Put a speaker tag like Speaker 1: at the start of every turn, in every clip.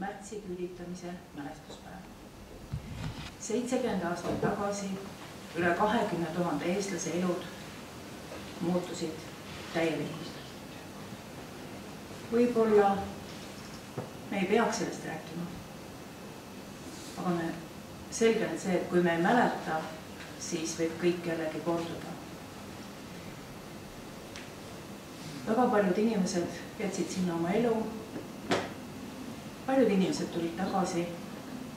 Speaker 1: märtsi küüditamise mälestuspäev. seitsekümmend aastat tagasi üle kahekümne tuhande eestlase elud muutusid täielikult. võib-olla me ei peaks sellest rääkima. aga me, selge on see, et kui me ei mäleta, siis võib kõik jällegi korduda. väga paljud inimesed jätsid sinna oma elu. Paljud inimesed tulid tagasi,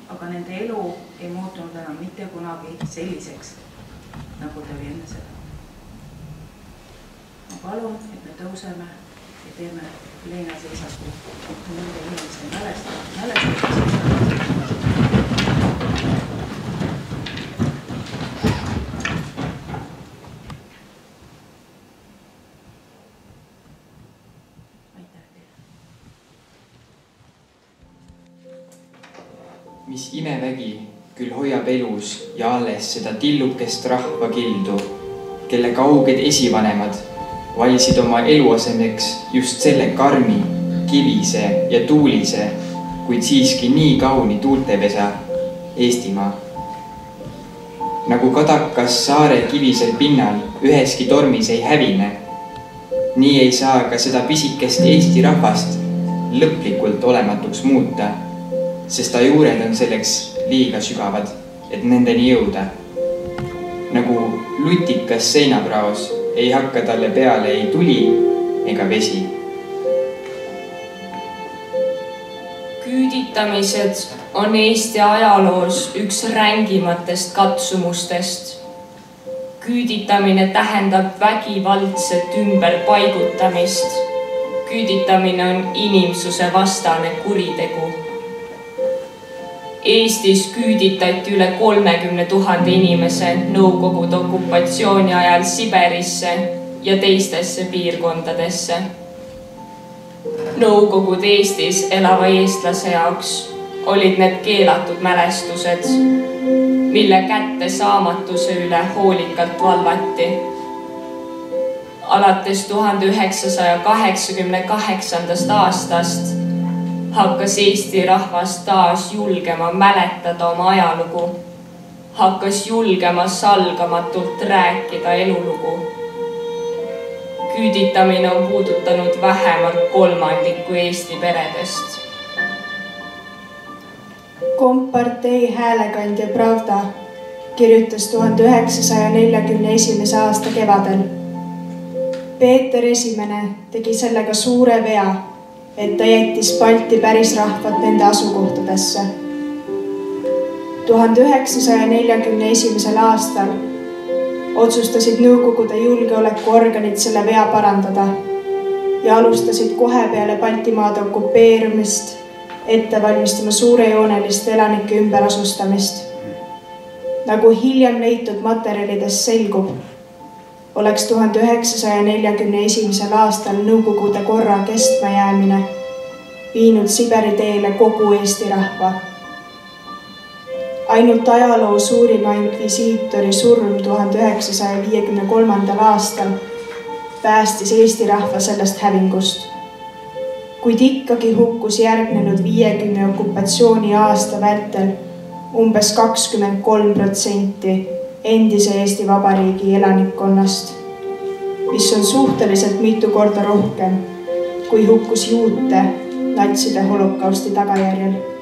Speaker 1: aga nende elu ei muutunud enam mitte kunagi selliseks, nagu ta oli enne seda. ma palun, et me tõuseme ja teeme leinaseisaku nende inimeste mälestuseks,
Speaker 2: imevägi küll hoiab elus ja alles seda tillukest rahvakildu, kelle kauged esivanemad valisid oma eluasemeks just selle karmi, kivise ja tuulise, kuid siiski nii kauni tuultepesa Eestimaa. nagu kadakas saare kivisel pinnal üheski tormis ei hävine, nii ei saa ka seda pisikest Eesti rahvast lõplikult olematuks muuta sest ta juured on selleks liiga sügavad, et nendeni jõuda. nagu lutikas seinapraos ei hakka talle peale ei tuli ega vesi.
Speaker 3: küüditamised on Eesti ajaloos üks rängimatest katsumustest. küüditamine tähendab vägivaldset ümberpaigutamist. küüditamine on inimsuse vastane kuritegu Eestis küüditati üle kolmekümne tuhande inimese Nõukogude okupatsiooni ajal Siberisse ja teistesse piirkondadesse. Nõukogude Eestis elava eestlase jaoks olid need keelatud mälestused, mille kättesaamatuse üle hoolikalt valvati. alates tuhande üheksasaja kaheksakümne kaheksandast aastast hakkas Eesti rahvas taas julgema mäletada oma ajalugu, hakkas julgema salgamatult rääkida elulugu. küüditamine on puudutanud vähemalt kolmandikku Eesti peredest.
Speaker 4: kompartei häälekandja Pravda kirjutas tuhande üheksasaja neljakümne esimese aasta kevadel. Peeter Esimene tegi sellega suure vea et ta jättis Balti pärisrahvad nende asukohtadesse. tuhande üheksasaja neljakümne esimesel aastal otsustasid Nõukogude julgeolekuorganid selle vea parandada ja alustasid kohe peale Baltimaade okupeerumist ette valmistama suurejoonelist elanike ümberasustamist. nagu hiljem leitud materjalidest selgub oleks tuhande üheksasaja neljakümne esimesel aastal Nõukogude korra kestmajäämine viinud Siberi teele kogu Eesti rahva. ainult ajaloo suurima inkvisiitori surm tuhande üheksasaja viiekümne kolmandal aastal päästis Eesti rahva sellest hävingust. kuid ikkagi hukkus järgnenud viiekümne okupatsiooni aasta vältel umbes kakskümmend kolm protsenti endise Eesti Vabariigi elanikkonnast, mis on suhteliselt mitu korda rohkem, kui hukkus juute natside holokausti tagajärjel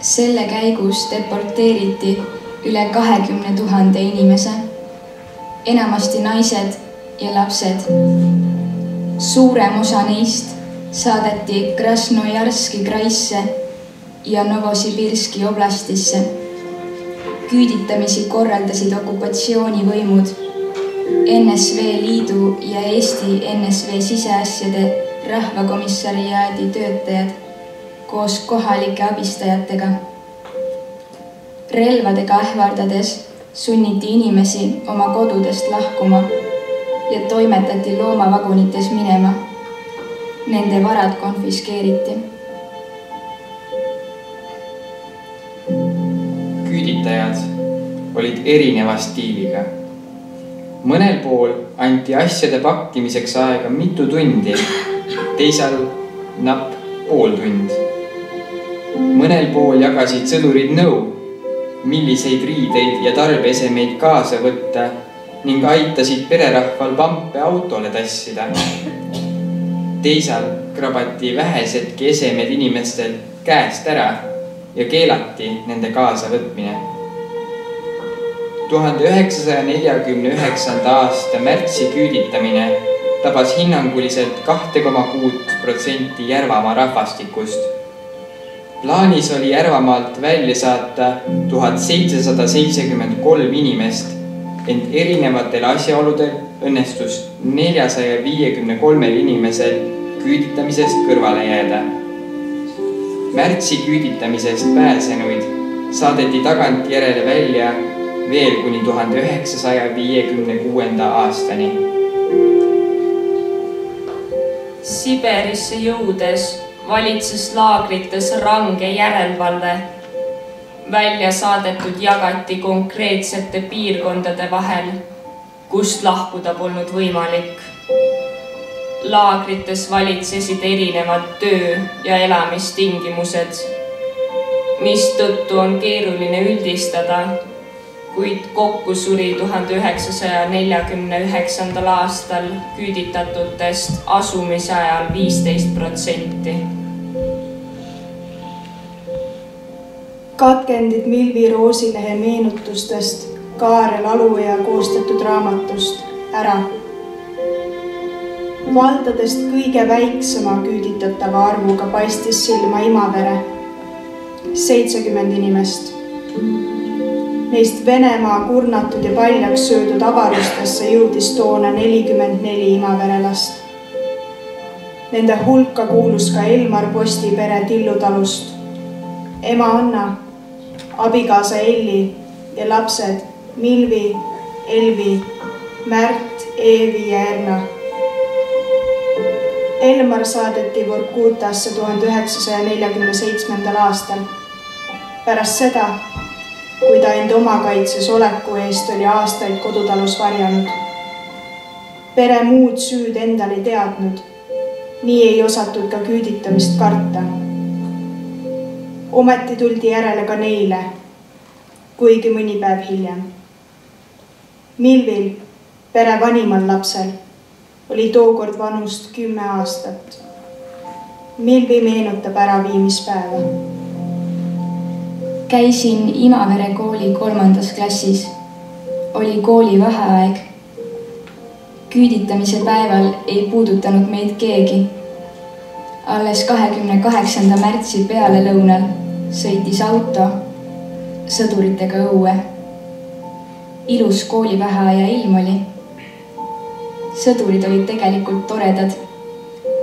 Speaker 5: selle käigus deporteeriti üle kahekümne tuhande inimese, enamasti naised ja lapsed. suurem osa neist saadeti Krasnojarski kraisse ja Novosibirski oblastisse. küüditamisi korraldasid okupatsioonivõimud NSV Liidu ja Eesti NSV siseasjade rahvakomissariaadi töötajad koos kohalike abistajatega. relvadega ähvardades sunniti inimesi oma kodudest lahkuma ja toimetati loomavagunites minema. Nende varad konfiskeeriti.
Speaker 2: küüditajad olid erineva stiiliga mõnel pool anti asjade pakkimiseks aega mitu tundi, teisel napp pool tund. Mõnel pool jagasid sõdurid nõu, milliseid riideid ja tarbeesemeid kaasa võtta ning aitasid pererahval pampe autole tassida. teisal krabati vähesedki esemed inimestel käest ära ja keelati nende kaasavõtmine tuhande üheksasaja neljakümne üheksanda aasta märtsi küüditamine tabas hinnanguliselt kahte koma kuut protsenti Järvamaa rahvastikust. Plaanis oli Järvamaalt välja saata tuhat seitsesada seitsekümmend kolm inimest, ent erinevatel asjaoludel õnnestus neljasaja viiekümne kolmel inimesel küüditamisest kõrvale jääda. märtsi küüditamisest pääsenuid saadeti tagantjärele välja veel kuni tuhande üheksasaja viiekümne kuuenda aastani.
Speaker 3: Siberisse jõudes valitses laagrites range järelevalve. välja saadetud jagati konkreetsete piirkondade vahel, kust lahkuda polnud võimalik. laagrites valitsesid erinevad töö ja elamistingimused, mistõttu on keeruline üldistada kuid kokku suri tuhande üheksasaja neljakümne üheksandal aastal küüditatutest asumise ajal viisteist protsenti.
Speaker 4: Katkendid Milvi Roosilehe meenutustest Kaarel Aluoja koostatud raamatust Ära. valdadest kõige väiksema küüditatava arvuga paistis silma Imavere, seitsekümmend inimest Neist Venemaa kurnatud ja paljaks söödud avarustesse jõudis toona nelikümmend neli Imavere last. Nende hulka kuulus ka Elmar Posti pere Tillu talust. ema Anna, abikaasa Elli ja lapsed Milvi, Elvi, Märt, Eevi ja Erna. Elmar saadeti Vorkutasse tuhande üheksasaja neljakümne seitsmendal aastal. pärast seda kui ta end omakaitses oleku eest oli aastaid kodutalus varjanud. pere muud süüd endal ei teadnud. nii ei osatud ka küüditamist karta. Ometi tuldi järele ka neile, kuigi mõni päev hiljem. Milvil, pere vanimal lapsel, oli tookord vanust kümme aastat. Milvi meenutab äraviimispäeva
Speaker 5: käisin Imavere kooli kolmandas klassis. oli kooli vaheaeg. küüditamise päeval ei puudutanud meid keegi. alles kahekümne kaheksanda märtsi pealelõunal sõitis auto sõduritega õue. ilus koolivaheaja ilm oli. sõdurid olid tegelikult toredad.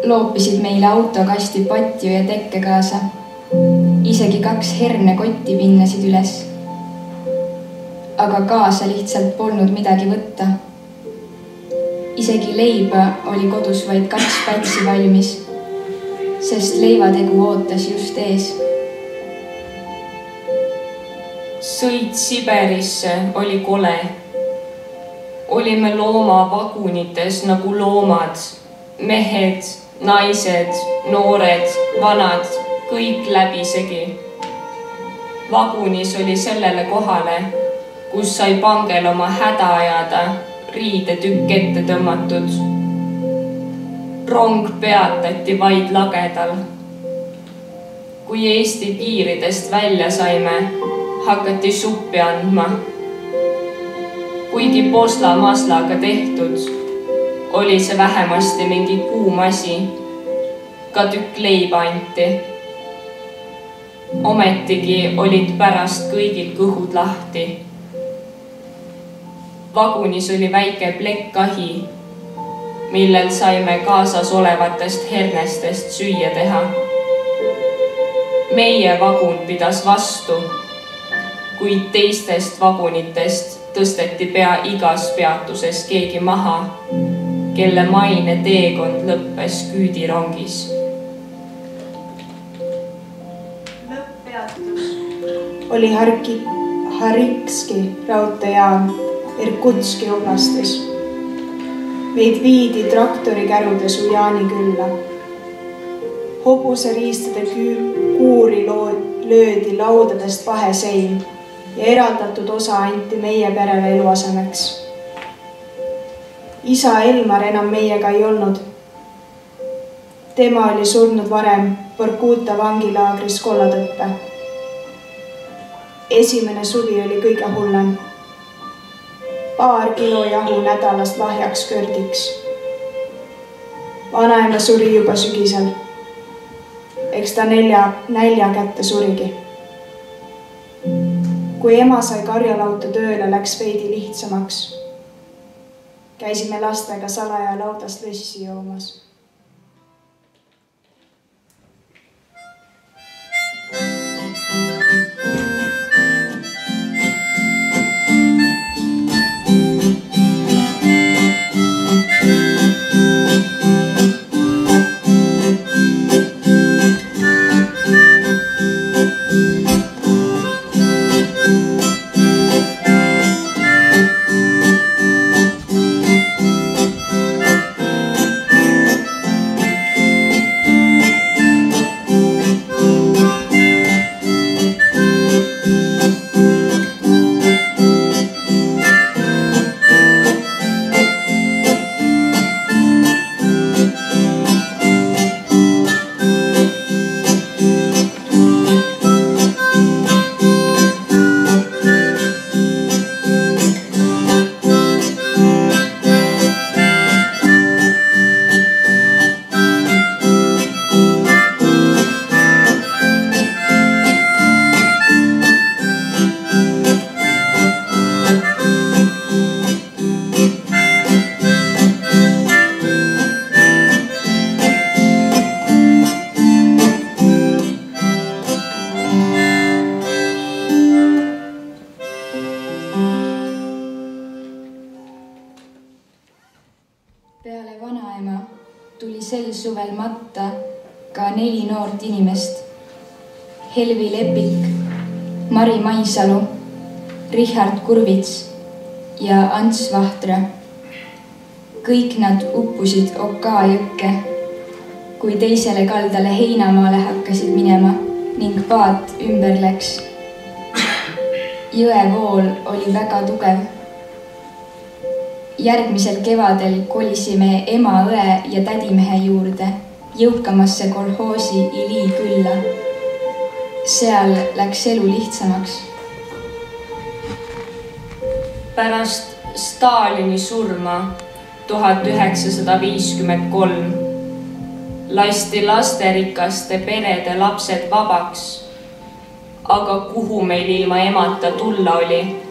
Speaker 5: loopisid meile autokasti patju ja tekke kaasa isegi kaks hernekotti pinnasid üles. aga kaasa lihtsalt polnud midagi võtta. isegi leiba oli kodus vaid kaks pätsi valmis, sest leivategu ootas just ees.
Speaker 3: Sõit Siberisse oli kole. olime loomavagunites nagu loomad, mehed, naised, noored, vanad kõik läbisegi. vagunis oli sellele kohale, kus sai pangel oma häda ajada, riidetükk ette tõmmatud. rong peatati vaid lagedal. kui Eesti piiridest välja saime, hakati suppi andma. kuigi posla-maslaga tehtud, oli see vähemasti mingi kuum asi. ka tükk leiba anti ometigi olid pärast kõigil kõhud lahti. vagunis oli väike plekkahi, millel saime kaasas olevatest hernestest süüa teha. meie vagun pidas vastu, kuid teistest vagunitest tõsteti pea igas peatuses keegi maha, kelle maine teekond lõppes küüdirongis
Speaker 4: oli Harki, Harikski raudteejaam Irkutski oblastis. meid viidi traktorikärudes Ujani külla. hobuseriistade kuuri löödi laudadest vahesein ja eraldatud osa anti meie perele eluasemeks. isa Elmar enam meiega ei olnud. tema oli surnud varem Vorkuta vangilaagris kollatõppe esimene suvi oli kõige hullem. paar kilo jahu nädalas lahjaks kördiks. vanaema suri juba sügisel. eks ta nelja, nälja kätte surigi. Kui ema sai karjalauta tööle, läks veidi lihtsamaks. käisime lastega salaja laudas lõssi joomas
Speaker 5: Helvi Lepik, Mari Maisalu, Richard Kurvits ja Ants Vahtra. kõik nad uppusid Oka jõkke, kui teisele kaldale heinamaale hakkasid minema ning paat ümber läks. jõe vool oli väga tugev. Järgmisel kevadel kolisime ema, õe ja tädimehe juurde jõukamasse kolhoosi Ili külla. seal läks elu lihtsamaks
Speaker 3: pärast Stalini surma tuhat üheksasada viiskümmend kolm lasti lasterikaste perede lapsed vabaks. aga kuhu meil ilma emata tulla oli?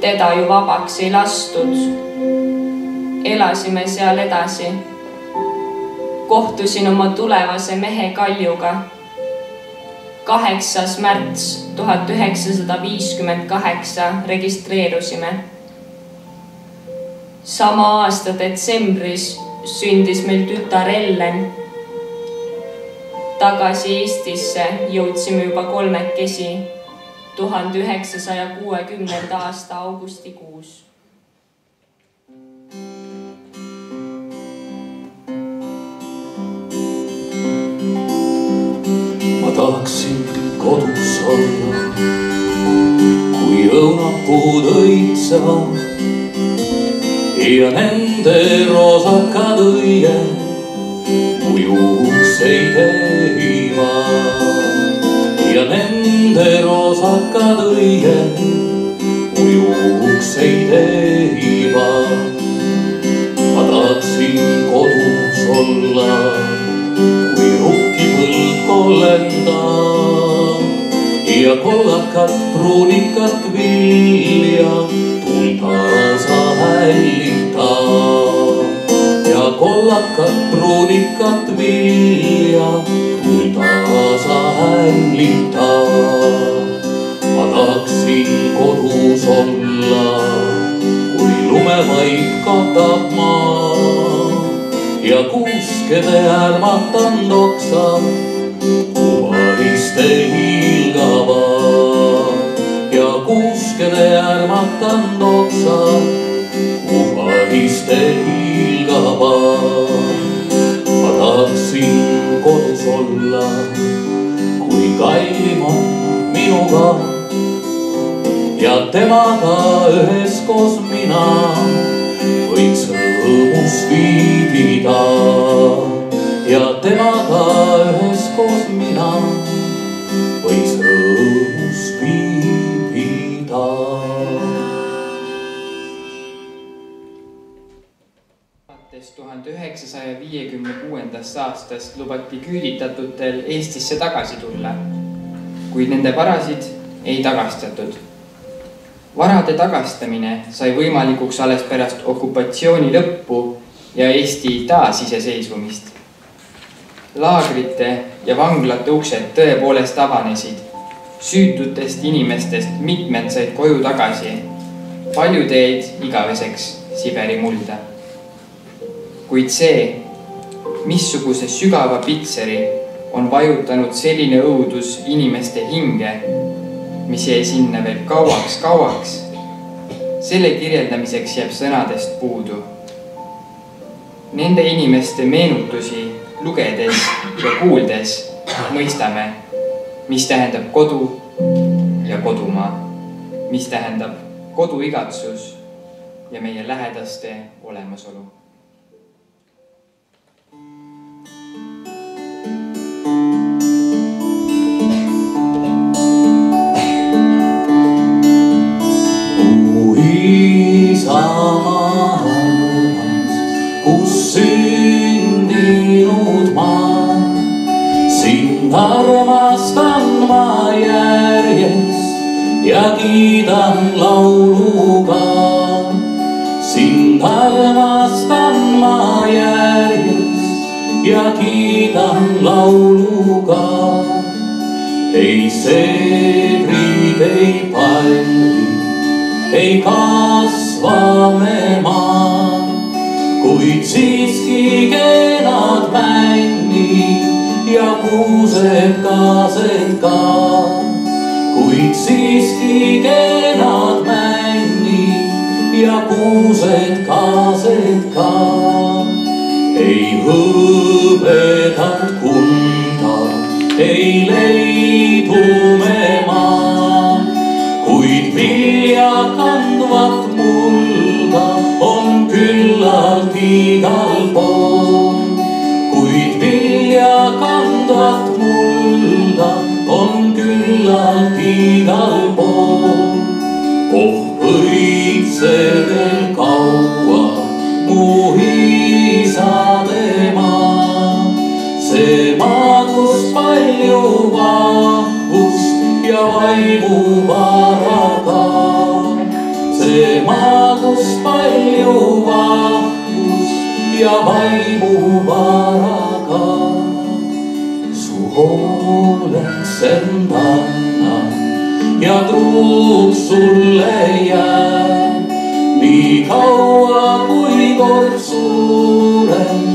Speaker 3: Teda ju vabaks ei lastud. elasime seal edasi. kohtusin oma tulevase mehe Kaljuga kaheksas märts tuhat üheksasada viiskümmend kaheksa registreerusime. sama aasta detsembris sündis meil tütar Ellen. tagasi Eestisse jõudsime juba kolmekesi tuhande üheksasaja kuuekümnenda aasta augustikuus.
Speaker 6: Tahaksin kodus olla, kui õunapuud õitsevad ja nende roosakad õie mu juukseid heivad ja nende roosakad õie mu juukseid heivad. ma tahaksin kodus olla kui rukkipõld kollenda ja kollakat pruunikat vilja tuldaasa hällita. ja kollakat pruunikat vilja tuldaasa hällita. ma tahaksin kodus olla, kui lumevaip katab maa ja kuuskede ärmatanud oksad kuvaliste hiilgavad ja kuuskede ärmatanud oksad kuvaliste hiilgavad. ma tahaksin kodus olla, kallim on minuga. Ja temaga üheskoos mina võiks rõõmus viibida. Ja temaga üheskoos mina
Speaker 2: viiekümne kuuendast aastast lubati küüditatutel Eestisse tagasi tulla, kuid nende varasid ei tagastatud varade tagastamine sai võimalikuks alles pärast okupatsiooni lõppu ja Eesti taasiseseisvumist. laagrite ja vanglate uksed tõepoolest avanesid. süütutest inimestest mitmed said koju tagasi. paljud jäid igaveseks Siberi mulda. Kuid see, missuguse sügava pitseri on vajutanud selline õudus inimeste hinge mis jäi sinna veel kauaks-kauaks. selle kirjeldamiseks jääb sõnadest puudu. Nende inimeste meenutusi lugedes ja kuuldes mõistame, mis tähendab kodu ja kodumaa, mis tähendab koduigatsus ja meie lähedaste olemasolu
Speaker 6: ja kiidan lauluga. sind armastan ma järjest ja kiidan lauluga. ei seebrid, ei palli ei kasva me maa, kuid siiski kenad männid ja kuused kaased ka. Kuid siiski kenad männid ja kuused kaased ka. ei hõbedat kulda, ei leidu me maa, kuid vilja kandvat mulda on küllalt igal pool. kuid vilja kandvat mulda on küllalt igal pool. oh õitse veel kaua mu isade maa, see maa, kus palju vahvust ja vaimu vara ka. see maa, kus palju vahvust ja vaimu vara ka. su hooleks end annan ja truuks sulle jään. nii kaua kui kord suren